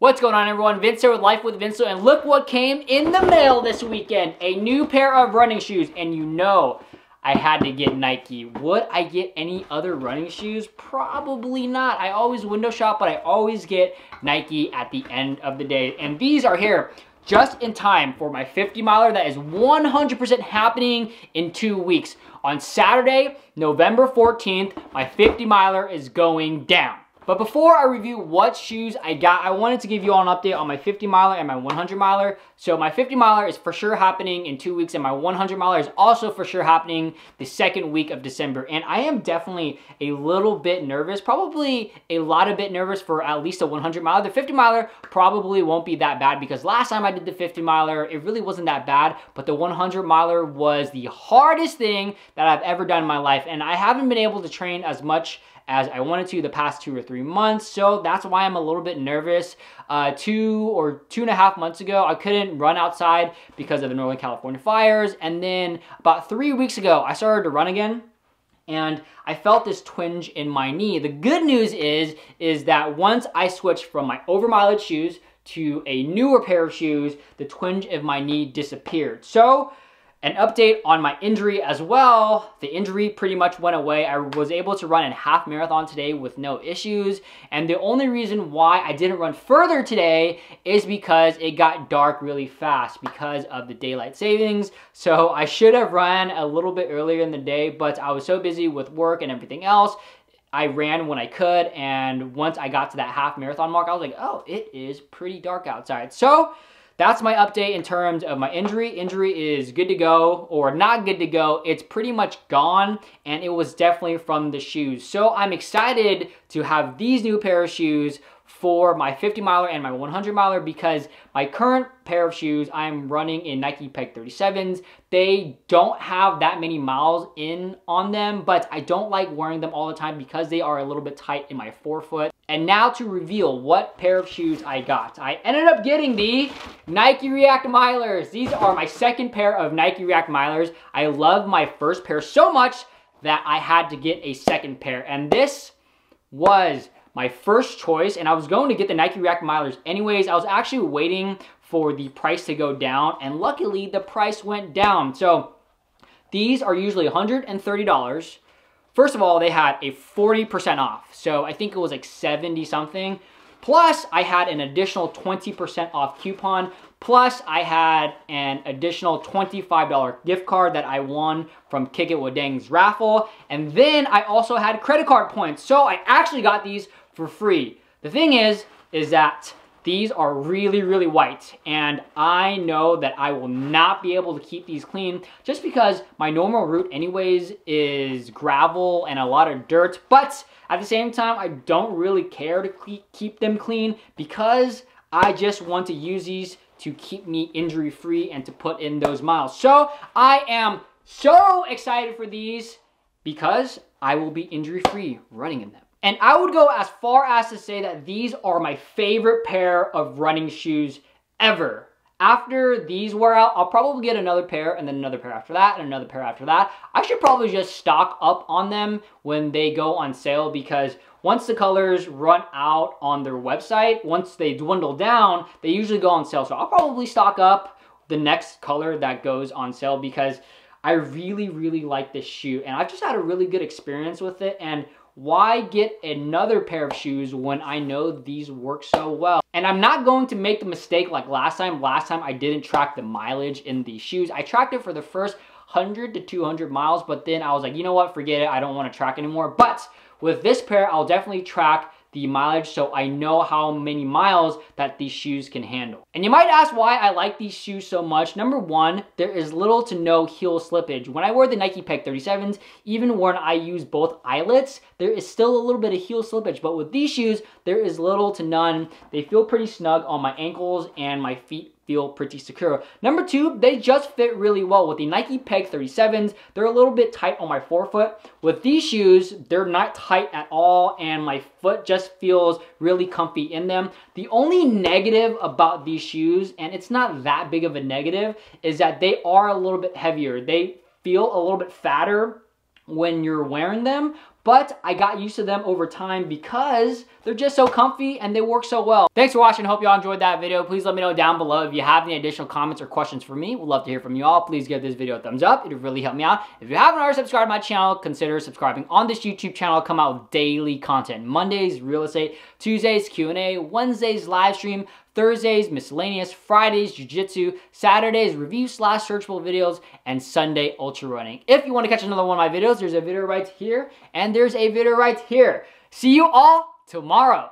What's going on everyone? Vince here with Life with Vince, and look what came in the mail this weekend. A new pair of running shoes, and you know I had to get Nike. Would I get any other running shoes? Probably not. I always window shop, but I always get Nike at the end of the day. And these are here just in time for my 50 miler that is 100% happening in two weeks. On Saturday, November 14th, my 50 miler is going down. But before I review what shoes I got, I wanted to give you all an update on my 50 miler and my 100 miler. So my 50 miler is for sure happening in two weeks and my 100 miler is also for sure happening the second week of December. And I am definitely a little bit nervous, probably a lot of bit nervous for at least a 100 miler. The 50 miler probably won't be that bad because last time I did the 50 miler, it really wasn't that bad, but the 100 miler was the hardest thing that I've ever done in my life. And I haven't been able to train as much as I wanted to the past two or three months. So that's why I'm a little bit nervous. Uh, two or two and a half months ago, I couldn't run outside because of the Northern California fires. And then about three weeks ago, I started to run again and I felt this twinge in my knee. The good news is, is that once I switched from my over mileage shoes to a newer pair of shoes, the twinge of my knee disappeared. So an update on my injury as well. The injury pretty much went away. I was able to run a half marathon today with no issues. And the only reason why I didn't run further today is because it got dark really fast because of the daylight savings. So I should have run a little bit earlier in the day, but I was so busy with work and everything else. I ran when I could, and once I got to that half marathon mark, I was like, oh, it is pretty dark outside. So that's my update in terms of my injury. Injury is good to go or not good to go. It's pretty much gone and it was definitely from the shoes. So I'm excited to have these new pair of shoes for my 50 miler and my 100 miler because my current pair of shoes I'm running in Nike Peg 37s. They don't have that many miles in on them, but I don't like wearing them all the time because they are a little bit tight in my forefoot. And now to reveal what pair of shoes I got. I ended up getting the Nike React Milers. These are my second pair of Nike React Milers. I love my first pair so much that I had to get a second pair. And this was my first choice. And I was going to get the Nike React Milers anyways. I was actually waiting for the price to go down. And luckily, the price went down. So these are usually $130. First of all, they had a 40% off. So I think it was like 70 something. Plus, I had an additional 20% off coupon. Plus, I had an additional $25 gift card that I won from Kick It With Dang's raffle. And then I also had credit card points. So I actually got these for free. The thing is, is that these are really, really white, and I know that I will not be able to keep these clean just because my normal route anyways is gravel and a lot of dirt, but at the same time, I don't really care to keep them clean because I just want to use these to keep me injury free and to put in those miles. So I am so excited for these because I will be injury free running in them. And I would go as far as to say that these are my favorite pair of running shoes ever. After these wear out, I'll probably get another pair and then another pair after that and another pair after that. I should probably just stock up on them when they go on sale because once the colors run out on their website, once they dwindle down, they usually go on sale. So I'll probably stock up the next color that goes on sale because I really, really like this shoe and I've just had a really good experience with it and why get another pair of shoes when I know these work so well? And I'm not going to make the mistake like last time. Last time I didn't track the mileage in these shoes. I tracked it for the first 100 to 200 miles, but then I was like, you know what, forget it. I don't want to track anymore. But with this pair, I'll definitely track the mileage so I know how many miles that these shoes can handle. And you might ask why I like these shoes so much. Number one, there is little to no heel slippage. When I wear the Nike Peg 37s, even when I use both eyelets, there is still a little bit of heel slippage. But with these shoes, there is little to none. They feel pretty snug on my ankles and my feet feel pretty secure. Number two, they just fit really well. With the Nike Peg 37s, they're a little bit tight on my forefoot. With these shoes, they're not tight at all and my foot just feels really comfy in them. The only negative about these shoes, and it's not that big of a negative, is that they are a little bit heavier. They feel a little bit fatter when you're wearing them, but I got used to them over time because they're just so comfy and they work so well. Thanks for watching. Hope y'all enjoyed that video. Please let me know down below if you have any additional comments or questions for me. We'd love to hear from you all. Please give this video a thumbs up. It would really help me out. If you haven't already subscribed to my channel, consider subscribing on this YouTube channel. I come out with daily content. Mondays, real estate. Tuesdays, Q&A. Wednesdays, live stream. Thursdays, miscellaneous, Fridays, jujitsu, Saturdays, review slash searchable videos, and Sunday, ultra running. If you want to catch another one of my videos, there's a video right here, and there's a video right here. See you all tomorrow.